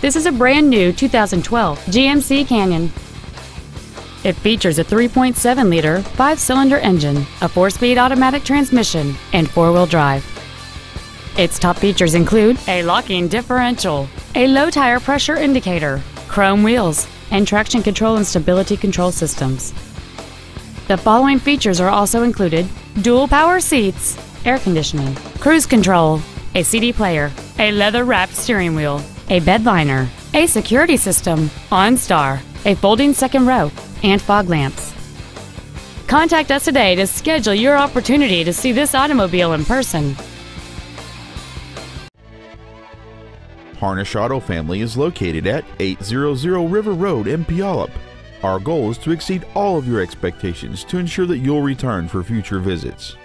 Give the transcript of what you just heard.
This is a brand new 2012 GMC Canyon. It features a 3.7 liter, five cylinder engine, a four speed automatic transmission, and four wheel drive. Its top features include a locking differential, a low tire pressure indicator, chrome wheels, and traction control and stability control systems. The following features are also included dual power seats, air conditioning, cruise control, a CD player, a leather wrapped steering wheel, a bedliner, a security system, OnStar, a folding second row, and fog lamps. Contact us today to schedule your opportunity to see this automobile in person. Harnish Auto Family is located at 800 River Road in Puyallup. Our goal is to exceed all of your expectations to ensure that you'll return for future visits.